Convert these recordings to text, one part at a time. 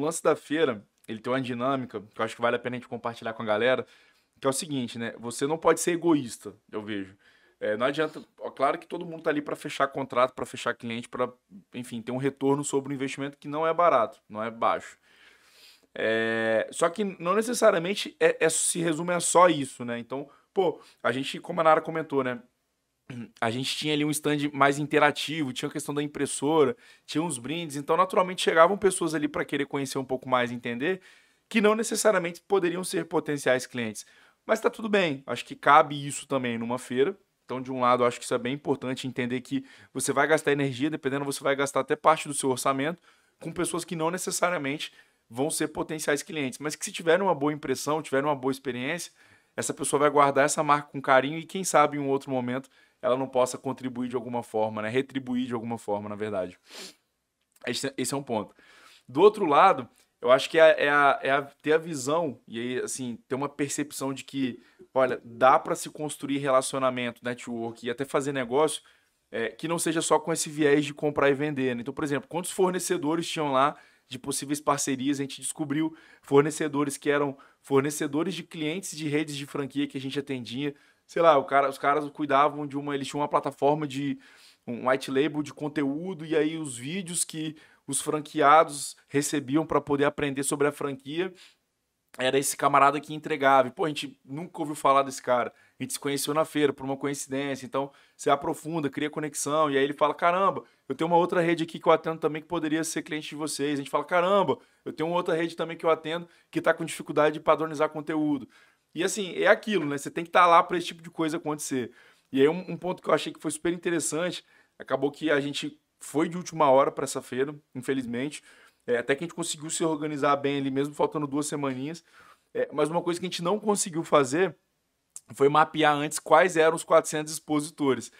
lance da feira, ele tem uma dinâmica que eu acho que vale a pena a gente compartilhar com a galera, que é o seguinte, né? Você não pode ser egoísta, eu vejo. É, não adianta, ó, claro que todo mundo tá ali para fechar contrato, para fechar cliente, para, enfim, ter um retorno sobre o investimento que não é barato, não é baixo. É, só que não necessariamente é, é, se resume a só isso, né? Então, pô, a gente, como a Nara comentou, né? A gente tinha ali um stand mais interativo, tinha a questão da impressora, tinha uns brindes, então naturalmente chegavam pessoas ali para querer conhecer um pouco mais, entender, que não necessariamente poderiam ser potenciais clientes. Mas tá tudo bem, acho que cabe isso também numa feira. Então, de um lado, acho que isso é bem importante entender que você vai gastar energia, dependendo, você vai gastar até parte do seu orçamento com pessoas que não necessariamente vão ser potenciais clientes, mas que se tiverem uma boa impressão, tiverem uma boa experiência, essa pessoa vai guardar essa marca com carinho e quem sabe em um outro momento ela não possa contribuir de alguma forma, né? retribuir de alguma forma, na verdade. Esse, esse é um ponto. Do outro lado, eu acho que é, é, a, é a, ter a visão e aí, assim, ter uma percepção de que, olha, dá para se construir relacionamento, network e até fazer negócio é, que não seja só com esse viés de comprar e vender. Né? Então, por exemplo, quantos fornecedores tinham lá de possíveis parcerias, a gente descobriu fornecedores que eram fornecedores de clientes de redes de franquia que a gente atendia. Sei lá, cara, os caras cuidavam de uma. Eles tinham uma plataforma de um white label de conteúdo, e aí os vídeos que os franqueados recebiam para poder aprender sobre a franquia era esse camarada que entregava. E, pô, a gente nunca ouviu falar desse cara. A gente se conheceu na feira por uma coincidência. Então, você aprofunda, cria conexão. E aí ele fala: caramba, eu tenho uma outra rede aqui que eu atendo também que poderia ser cliente de vocês. A gente fala: caramba, eu tenho uma outra rede também que eu atendo que está com dificuldade de padronizar conteúdo. E assim, é aquilo, né? Você tem que estar tá lá para esse tipo de coisa acontecer. E aí, um, um ponto que eu achei que foi super interessante, acabou que a gente foi de última hora para essa feira, infelizmente. É, até que a gente conseguiu se organizar bem ali, mesmo faltando duas semaninhas. É, mas uma coisa que a gente não conseguiu fazer foi mapear antes quais eram os 400 expositores.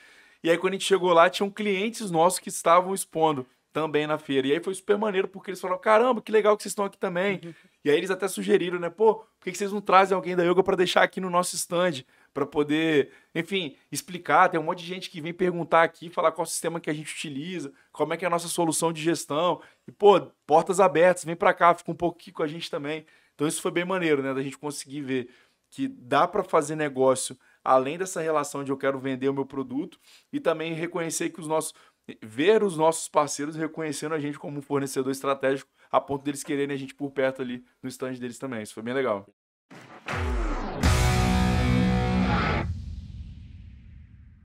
E aí, quando a gente chegou lá, tinham clientes nossos que estavam expondo também na feira. E aí foi super maneiro, porque eles falaram: caramba, que legal que vocês estão aqui também. Uhum. E aí eles até sugeriram, né? Pô, por que vocês não trazem alguém da yoga para deixar aqui no nosso stand? para poder, enfim, explicar. Tem um monte de gente que vem perguntar aqui, falar qual sistema que a gente utiliza, como é que é a nossa solução de gestão. E, pô, portas abertas, vem para cá, fica um pouco aqui com a gente também. Então isso foi bem maneiro, né, da gente conseguir ver que dá para fazer negócio além dessa relação de eu quero vender o meu produto e também reconhecer que os nossos ver os nossos parceiros reconhecendo a gente como um fornecedor estratégico a ponto deles quererem a gente por perto ali no stand deles também. Isso foi bem legal.